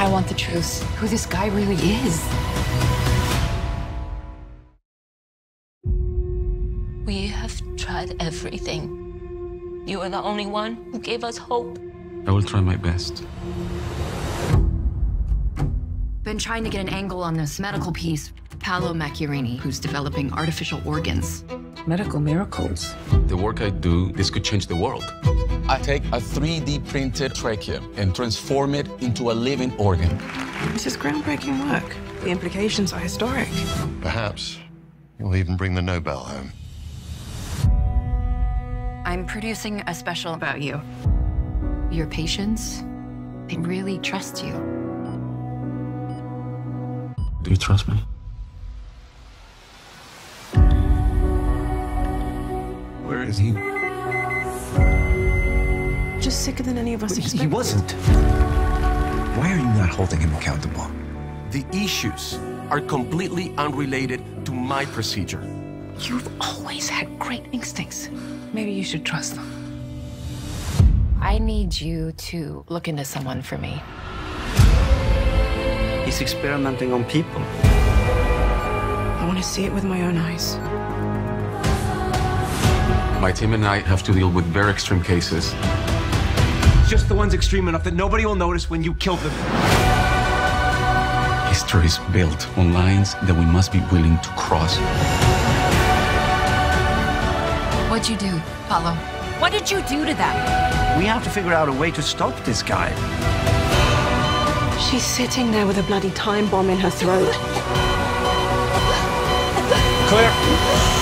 I want the truth. Who this guy really is. We have tried everything. You are the only one who gave us hope. I will try my best. Been trying to get an angle on this medical piece. Paolo Macchiarini, who's developing artificial organs. Medical miracles. The work I do, this could change the world. I take a 3D printed trachea and transform it into a living organ. This is groundbreaking work. The implications are historic. Perhaps you'll even bring the Nobel home. I'm producing a special about you. Your patients, they really trust you. Do you trust me? Where is he? Just sicker than any of us expected. He wasn't. Why are you not holding him accountable? The issues are completely unrelated to my procedure. You've always had great instincts. Maybe you should trust them. I need you to look into someone for me. He's experimenting on people. I want to see it with my own eyes. My team and I have to deal with very extreme cases. Just the ones extreme enough that nobody will notice when you kill them. History is built on lines that we must be willing to cross. What'd you do, Paolo? What did you do to them? We have to figure out a way to stop this guy. She's sitting there with a bloody time bomb in her throat. Claire!